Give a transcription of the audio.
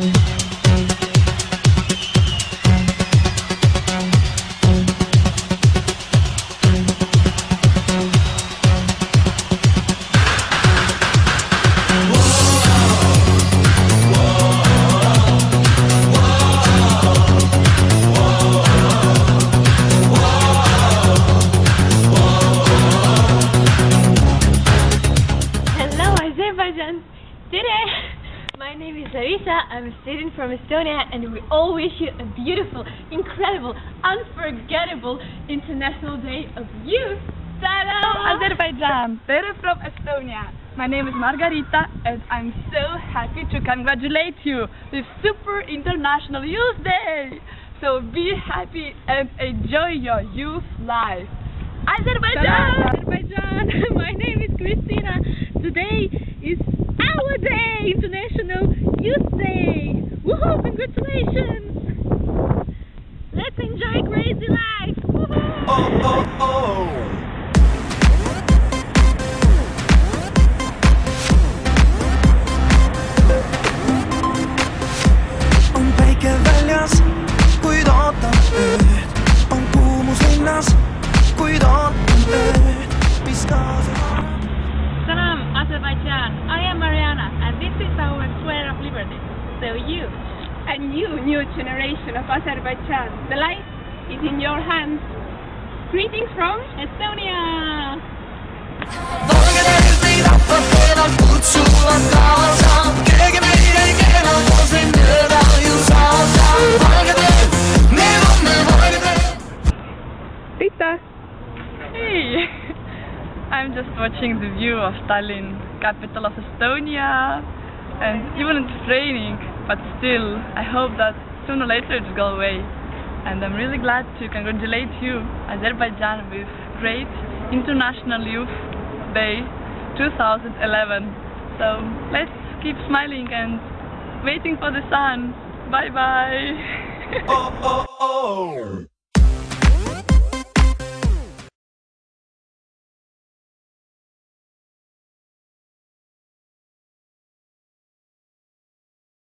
Hello, Azerbaijan! Today, my name is Larissa. I'm a student from Estonia, and we all wish you a beautiful, incredible, unforgettable International Day of Youth. Ta-da! Azerbaijan, Tere from Estonia. My name is Margarita and I'm so happy to congratulate you with Super International Youth Day. So be happy and enjoy your youth life. Azerbaijan! Azerbaijan! My name is Christina. Today is our day, International Youth Day. Woohoo! Congratulations! Crazy life. Woohoo! on päike väljas, kuid ootan ööd. on kuumus linnas, kuid ootan ööd, mis kaasa haarab. Salam, Azerbaijan. I am Mariana, and this is our Square of Liberty. So you, A new, new generation of Azerbaijan. The light is in your hands. Greetings from Estonia. valgetäis neid ahvatlevad kutsuvad kaasa, keegi meid ei keela, koos neid mööda ju saada. valgetäis, need on me valgetäis. Rita. Hey, I'm just watching the view of Tallinn, capital of Estonia, and even it's raining, but still, I hope that sooner or later it will go away. And I'm really glad to congratulate you, Azerbaijan, with great International Youth Day 2011. So let's keep smiling and waiting for the sun. Bye bye. Oh, oh, oh.